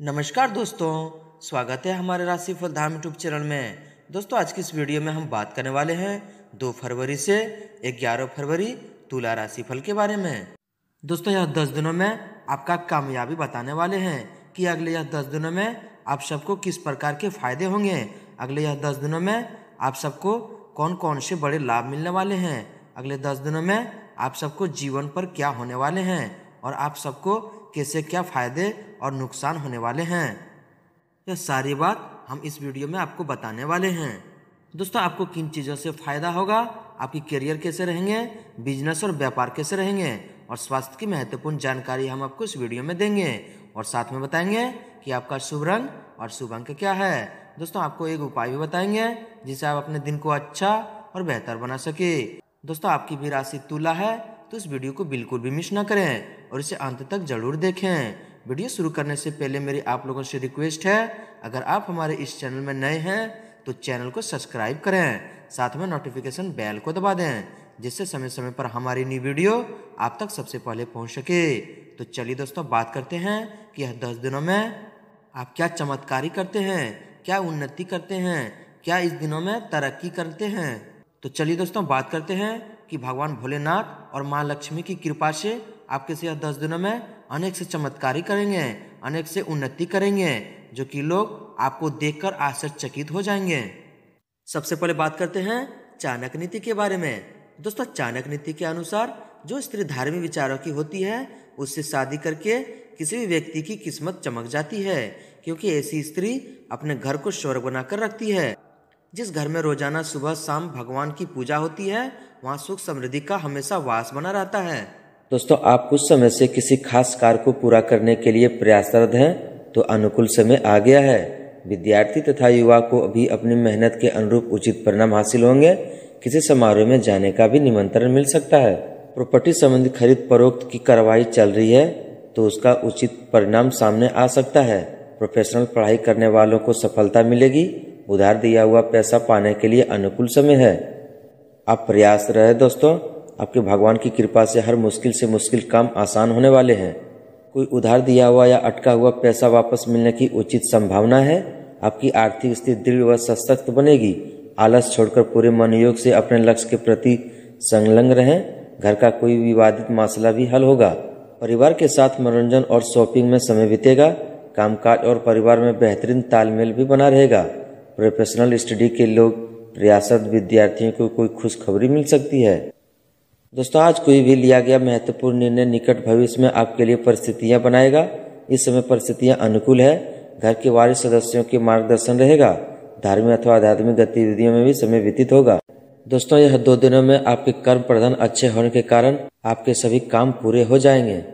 नमस्कार दोस्तों, स्वागत है हमारे राशिफल धाम यूट्यूब चैनल में। दोस्तों, आज की इस वीडियो में हम बात करने वाले हैं दो फरवरी से ग्यारह फरवरी तुला राशिफल के बारे में। दोस्तों, यह दस दिनों में आपका कामयाबी बताने वाले हैं कि अगले यह दस दिनों में आप सबको किस प्रकार के फ़ायदे होंगे। अगले यह दस दिनों में आप सबको कौन कौन से बड़े लाभ मिलने वाले हैं। अगले दस दिनों में आप सबको जीवन पर क्या होने वाले हैं और आप सबको कैसे क्या फ़ायदे और नुकसान होने वाले हैं। यह सारी बात हम इस वीडियो में आपको बताने वाले हैं। दोस्तों, आपको किन चीज़ों से फ़ायदा होगा? आपकी करियर कैसे रहेंगे? बिज़नेस और व्यापार कैसे रहेंगे? और स्वास्थ्य की महत्वपूर्ण जानकारी हम आपको इस वीडियो में देंगे। और साथ में बताएँगे कि आपका शुभ रंग और शुभ अंक क्या है। दोस्तों, आपको एक उपाय भी बताएँगे जिससे आप अपने दिन को अच्छा और बेहतर बना सके। दोस्तों, आपकी भी राशि तुला है तो इस वीडियो को बिल्कुल भी मिस ना करें। और इसे अंत तक ज़रूर देखें। वीडियो शुरू करने से पहले मेरी आप लोगों से रिक्वेस्ट है, अगर आप हमारे इस चैनल में नए हैं तो चैनल को सब्सक्राइब करें, साथ में नोटिफिकेशन बेल को दबा दें, जिससे समय समय पर हमारी नई वीडियो आप तक सबसे पहले पहुँच सके। तो चलिए दोस्तों, बात करते हैं कि यह दस दिनों में आप क्या चमत्कारी करते हैं, क्या उन्नति करते हैं, क्या इस दिनों में तरक्की करते हैं? तो चलिए दोस्तों, बात करते हैं कि भगवान भोलेनाथ और माँ लक्ष्मी की कृपा से आपके से दस दिनों में अनेक से चमत्कारी करेंगे, अनेक से उन्नति करेंगे, जो कि लोग आपको देखकर आश्चर्यचकित हो जाएँगे। सबसे पहले बात करते हैं चाणक नीति के बारे में। दोस्तों चाणक नीति के अनुसार जो स्त्री धार्मिक विचारों की होती है, उससे शादी करके किसी भी व्यक्ति की किस्मत चमक जाती है, क्योंकि ऐसी स्त्री अपने घर को स्वर्ग बनाकर रखती है। जिस घर में रोज़ाना सुबह शाम भगवान की पूजा होती है, वहाँ सुख समृद्धि का हमेशा वास बना रहता है। दोस्तों, आप कुछ समय से किसी खास कार्य को पूरा करने के लिए प्रयासरत हैं तो अनुकूल समय आ गया है। विद्यार्थी तथा युवा को अभी अपनी मेहनत के अनुरूप उचित परिणाम हासिल होंगे। किसी समारोह में जाने का भी निमंत्रण मिल सकता है। प्रॉपर्टी संबंधी खरीद फरोख्त की कार्रवाई चल रही है तो उसका उचित परिणाम सामने आ सकता है। प्रोफेशनल पढ़ाई करने वालों को सफलता मिलेगी। उधार दिया हुआ पैसा पाने के लिए अनुकूल समय है। आप प्रयास रहे दोस्तों। आपके भगवान की कृपा से हर मुश्किल से मुश्किल काम आसान होने वाले हैं। कोई उधार दिया हुआ या अटका हुआ पैसा वापस मिलने की उचित संभावना है? आपकी आर्थिक स्थिति दृढ़ व सशक्त बनेगी। आलस छोड़कर पूरे मनोयोग से अपने लक्ष्य के प्रति संलग्न रहें। घर का कोई विवादित मसला भी हल होगा। परिवार के साथ मनोरंजन और शॉपिंग में समय बीतेगा। कामकाज और परिवार में बेहतरीन तालमेल भी बना रहेगा। प्रोफेशनल स्टडी के लोग, प्रयासरत विद्यार्थियों को कोई खुशखबरी मिल सकती है। दोस्तों, आज कोई भी लिया गया महत्वपूर्ण निर्णय निकट भविष्य में आपके लिए परिस्थितियाँ बनाएगा। इस समय परिस्थितियाँ अनुकूल है। घर के वारिस सदस्यों के मार्गदर्शन रहेगा। धार्मिक अथवा आध्यात्मिक गतिविधियों में भी समय व्यतीत होगा। दोस्तों, यह दो दिनों में आपके कर्म प्रधान अच्छे होने के कारण आपके सभी काम पूरे हो जाएँगे।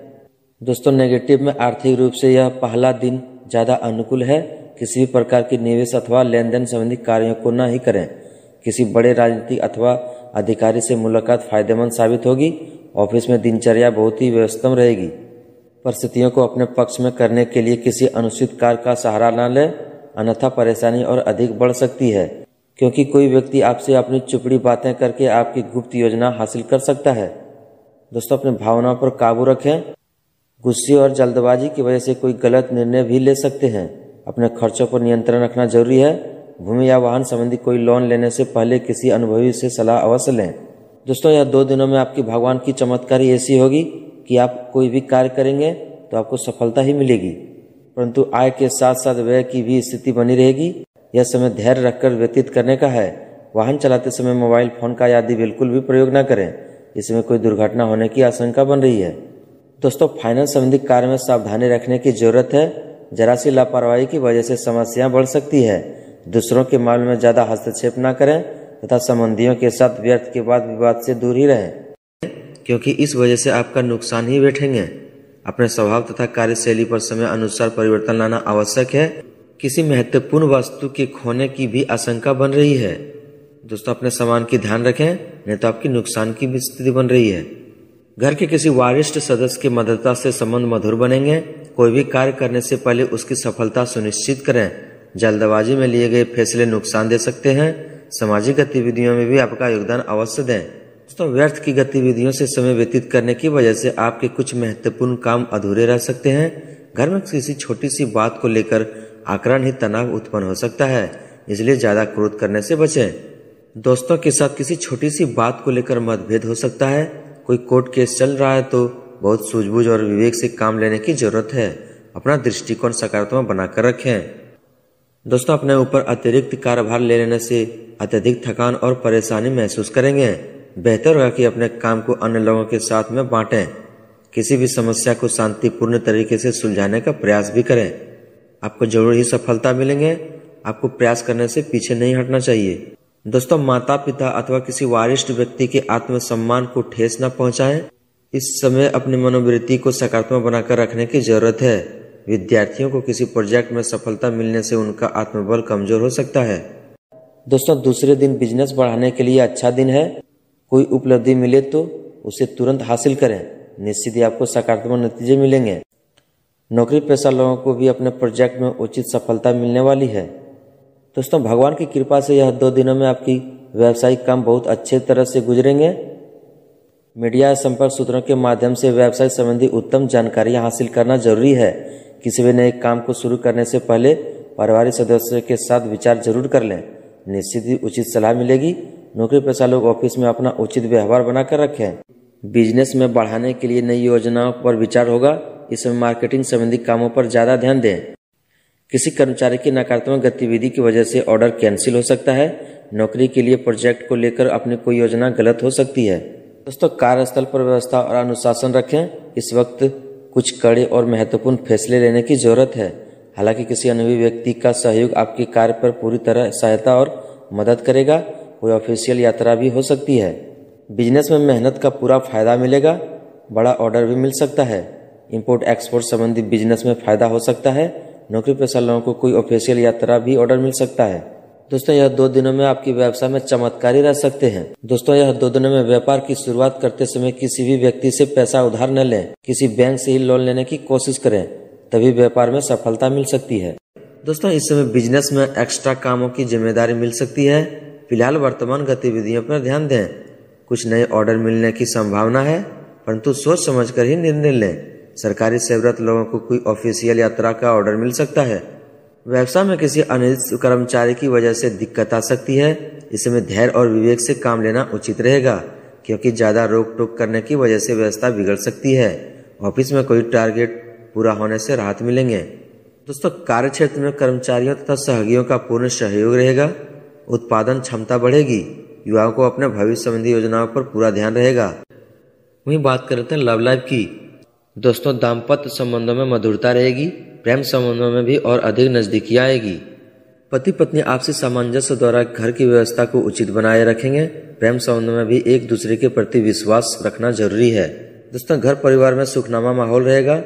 दोस्तों नेगेटिव में आर्थिक रूप से यह पहला दिन ज़्यादा अनुकूल है। किसी भी प्रकार के निवेश अथवा लेन देन संबंधी कार्यों को न ही करें। किसी बड़े राजनीतिक अथवा अधिकारी से मुलाकात फ़ायदेमंद साबित होगी। ऑफ़िस में दिनचर्या बहुत ही व्यवस्थम रहेगी। परिस्थितियों को अपने पक्ष में करने के लिए किसी अनुचित कार्य का सहारा न लें, अन्यथा परेशानी और अधिक बढ़ सकती है। क्योंकि कोई व्यक्ति आपसे अपनी चुपड़ी बातें करके आपकी गुप्त योजना हासिल कर सकता है। दोस्तों, अपनी भावनाओं पर काबू रखें। गुस्से और जल्दबाजी की वजह से कोई गलत निर्णय भी ले सकते हैं। अपने खर्चों पर नियंत्रण रखना ज़रूरी है। भूमि या वाहन संबंधी कोई लोन लेने से पहले किसी अनुभवी से सलाह अवश्य लें। दोस्तों, यह दो दिनों में आपकी भगवान की चमत्कारी ऐसी होगी कि आप कोई भी कार्य करेंगे तो आपको सफलता ही मिलेगी। परंतु आय के साथ साथ व्यय की भी स्थिति बनी रहेगी। यह समय धैर्य रखकर व्यतीत करने का है। वाहन चलाते समय मोबाइल, फ़ोन का आदि बिल्कुल भी प्रयोग न करें। इसमें कोई दुर्घटना होने की आशंका बन रही है। दोस्तों फाइनेंस संबंधी कार्य में सावधानी रखने की ज़रूरत है। जरा सी लापरवाही की वजह से समस्याएँ बढ़ सकती है। दूसरों के मामले में ज़्यादा हस्तक्षेप न करें तथा संबंधियों के साथ व्यर्थ के बाद विवाद से दूर ही रहें, क्योंकि इस वजह से आपका नुकसान ही बैठेंगे। अपने स्वभाव तथा कार्यशैली पर समय अनुसार परिवर्तन लाना आवश्यक है। किसी महत्वपूर्ण वस्तु के खोने की भी आशंका बन रही है। दोस्तों, अपने सामान की ध्यान रखें, नहीं तो आपकी नुकसान की भी स्थिति बन रही है। घर के किसी वरिष्ठ सदस्य की मददता से संबंध मधुर बनेंगे। कोई भी कार्य करने से पहले उसकी सफलता सुनिश्चित करें। जल्दबाजी में लिए गए फैसले नुकसान दे सकते हैं। सामाजिक गतिविधियों में भी आपका योगदान अवश्य दें। दोस्तों, व्यर्थ की गतिविधियों से समय व्यतीत करने की वजह से आपके कुछ महत्वपूर्ण काम अधूरे रह सकते हैं। घर में किसी छोटी सी बात को लेकर आकरण ही तनाव उत्पन्न हो सकता है, इसलिए ज़्यादा क्रोध करने से बचें। दोस्तों के साथ किसी छोटी सी बात को लेकर मतभेद हो सकता है। कोई कोर्ट केस चल रहा है तो बहुत सूझबूझ और विवेक से काम लेने की ज़रूरत है। अपना दृष्टिकोण सकारात्मक बनाकर रखें। दोस्तों, अपने ऊपर अतिरिक्त कार्यभार ले लेने से अत्यधिक थकान और परेशानी महसूस करेंगे। बेहतर होगा कि अपने काम को अन्य लोगों के साथ में बांटें। किसी भी समस्या को शांतिपूर्ण तरीके से सुलझाने का प्रयास भी करें। आपको ज़रूर ही सफलता मिलेंगे। आपको प्रयास करने से पीछे नहीं हटना चाहिए। दोस्तों माता पिता अथवा किसी वरिष्ठ व्यक्ति के आत्मसम्मान को ठेस न पहुंचाएँ। इस समय अपनी मनोवृत्ति को सकारात्मक बनाकर रखने की ज़रूरत है। विद्यार्थियों को किसी प्रोजेक्ट में सफलता मिलने से उनका आत्मबल कमज़ोर हो सकता है। दोस्तों, दूसरे दिन बिज़नेस बढ़ाने के लिए अच्छा दिन है। कोई उपलब्धि मिले तो उसे तुरंत हासिल करें। निश्चित ही आपको सकारात्मक नतीजे मिलेंगे। नौकरी पेशा लोगों को भी अपने प्रोजेक्ट में उचित सफलता मिलने वाली है। दोस्तों, भगवान की कृपा से यह दो दिनों में आपकी व्यावसायिक काम बहुत अच्छे तरह से गुजरेंगे। मीडिया संपर्क सूत्रों के माध्यम से व्यवसाय संबंधी उत्तम जानकारियाँ हासिल करना ज़रूरी है। किसी भी नए काम को शुरू करने से पहले पारिवारिक सदस्यों के साथ विचार ज़रूर कर लें। निश्चित ही उचित सलाह मिलेगी। नौकरी पेशा लोग ऑफ़िस में अपना उचित व्यवहार बनाकर रखें। बिज़नेस में बढ़ाने के लिए नई योजनाओं पर विचार होगा। इसमें मार्केटिंग संबंधी कामों पर ज़्यादा ध्यान दें। किसी कर्मचारी की नकारात्मक गतिविधि की वजह से ऑर्डर कैंसिल हो सकता है। नौकरी के लिए प्रोजेक्ट को लेकर अपनी कोई योजना गलत हो सकती है। दोस्तों, कार्यस्थल पर व्यवस्था और अनुशासन रखें। इस वक्त कुछ कड़े और महत्वपूर्ण फैसले लेने की ज़रूरत है। हालाँकि किसी अनुभवी व्यक्ति का सहयोग आपके कार्य पर पूरी तरह सहायता और मदद करेगा, कोई ऑफिशियल यात्रा भी हो सकती है। बिज़नेस में मेहनत का पूरा फ़ायदा मिलेगा, बड़ा ऑर्डर भी मिल सकता है। इंपोर्ट एक्सपोर्ट संबंधी बिज़नेस में फ़ायदा हो सकता है, नौकरी पेशा लोगों को कोई ऑफिशियल यात्रा भी ऑर्डर मिल सकता है। दोस्तों, यह दो दिनों में आपकी व्यवसाय में चमत्कारी रह सकते हैं। दोस्तों, यह दो दिनों में व्यापार की शुरुआत करते समय किसी भी व्यक्ति से पैसा उधार न लें। किसी बैंक से ही लोन लेने की कोशिश करें, तभी व्यापार में सफलता मिल सकती है। दोस्तों, इस समय बिज़नेस में एक्स्ट्रा कामों की ज़िम्मेदारी मिल सकती है। फ़िलहाल वर्तमान गतिविधियों पर ध्यान दें। कुछ नए ऑर्डर मिलने की संभावना है, परंतु सोच समझकर ही निर्णय लें। सरकारी सेवरत लोगों को कोई ऑफिशियल यात्रा का ऑर्डर मिल सकता है। व्यवसाय में किसी अनिश्चित कर्मचारी की वजह से दिक्कत आ सकती है। इसमें धैर्य और विवेक से काम लेना उचित रहेगा, क्योंकि ज़्यादा रोक टोक करने की वजह से व्यवस्था बिगड़ सकती है। ऑफ़िस में कोई टारगेट पूरा होने से राहत मिलेंगे। दोस्तों, कार्य क्षेत्र में कर्मचारियों तथा सहयोगियों का पूर्ण सहयोग रहेगा। उत्पादन क्षमता बढ़ेगी। युवाओं को अपने भविष्य संबंधी योजनाओं पर पूरा ध्यान रहेगा। वही बात करते हैं लव लाइफ की। दोस्तों, दाम्पत्य संबंधों में मधुरता रहेगी। प्रेम संबंधों में भी और अधिक नजदीकी आएगी। पति पत्नी आपसी सामंजस्य द्वारा घर की व्यवस्था को उचित बनाए रखेंगे। प्रेम संबंधों में भी एक दूसरे के प्रति विश्वास रखना ज़रूरी है। दोस्तों, घर परिवार में सुखनामा माहौल रहेगा।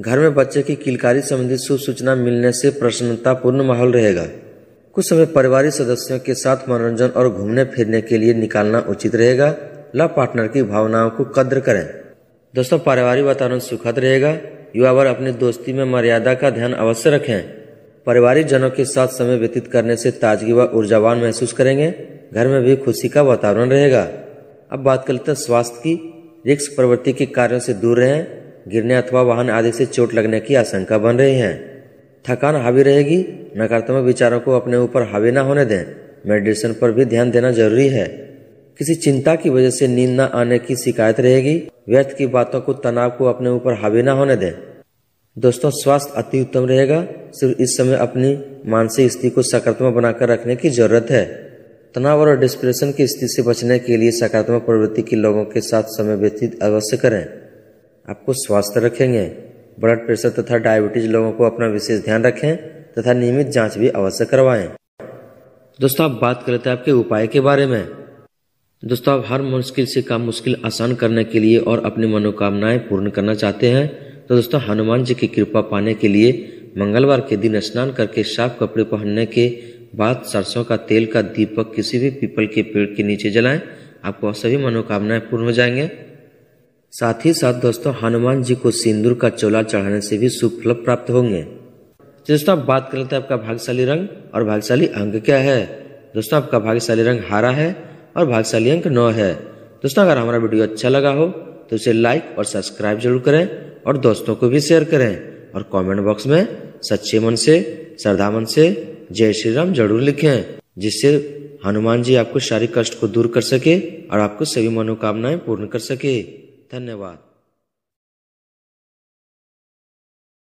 घर में बच्चे की किलकारी संबंधी शुभ सूचना मिलने से प्रसन्नता पूर्ण माहौल रहेगा। कुछ समय परिवारिक सदस्यों के साथ मनोरंजन और घूमने फिरने के लिए निकालना उचित रहेगा। लव पार्टनर की भावनाओं को कद्र करें। दोस्तों, पारिवारिक वातावरण सुखद रहेगा। युवा वर्ग अपनी दोस्ती में मर्यादा का ध्यान अवश्य रखें। पारिवारिक जनों के साथ समय व्यतीत करने से ताजगी व ऊर्जावान महसूस करेंगे। घर में भी खुशी का वातावरण रहेगा। अब बात करते हैं स्वास्थ्य की। रिक्स प्रवृत्ति के कार्यों से दूर रहें। गिरने अथवा वाहन आदि से चोट लगने की आशंका बन रही है। थकान हावी रहेगी। नकारात्मक विचारों को अपने ऊपर हावी न होने दें। मेडिटेशन पर भी ध्यान देना ज़रूरी है। किसी चिंता की वजह से नींद न आने की शिकायत रहेगी, व्यर्थ की बातों को, तनाव को अपने ऊपर हावी न होने दें। दोस्तों, स्वास्थ्य अति उत्तम रहेगा, सिर्फ़ इस समय अपनी मानसिक स्थिति को सकारात्मक बनाकर रखने की ज़रूरत है। तनाव और डिस्प्रेशन की स्थिति से बचने के लिए सकारात्मक प्रवृत्ति के लोगों के साथ समय व्यतीत अवश्य करें। आपको स्वास्थ्य रखेंगे। ब्लड प्रेशर तथा डायबिटीज़ लोगों को अपना विशेष ध्यान रखें तथा नियमित जाँच भी अवश्य करवाएँ। दोस्तों, आप बात करते हैं आपके उपाय के बारे में। दोस्तों, आप हर मुश्किल से काम मुश्किल आसान करने के लिए और अपनी मनोकामनाएँ पूर्ण करना चाहते हैं तो दोस्तों, हनुमान जी की कृपा पाने के लिए मंगलवार के दिन स्नान करके साफ़ कपड़े पहनने के बाद सरसों का तेल का दीपक किसी भी पीपल के पेड़ के नीचे जलाएँ, आपको सभी मनोकामनाएँ पूर्ण हो जाएँगे। साथ ही साथ, दोस्तों, हनुमान जी को सिंदूर का चोला चढ़ाने से भी शुभ फल प्राप्त होंगे। दोस्तों, आप बात करते हैं आपका भाग्यशाली रंग और भाग्यशाली अंग क्या है? दोस्तों, आपका भाग्यशाली रंग हरा है और भागशाली अंक नौ है। दोस्तों, अगर हमारा वीडियो अच्छा लगा हो तो इसे लाइक और सब्सक्राइब ज़रूर करें और दोस्तों को भी शेयर करें और कमेंट बॉक्स में सच्चे मन से, श्रद्धा मन से जय श्री राम ज़रूर लिखें, जिससे हनुमान जी आपको शारीरिक कष्ट को दूर कर सके और आपको सभी मनोकामनाएँ पूर्ण कर सके। धन्यवाद।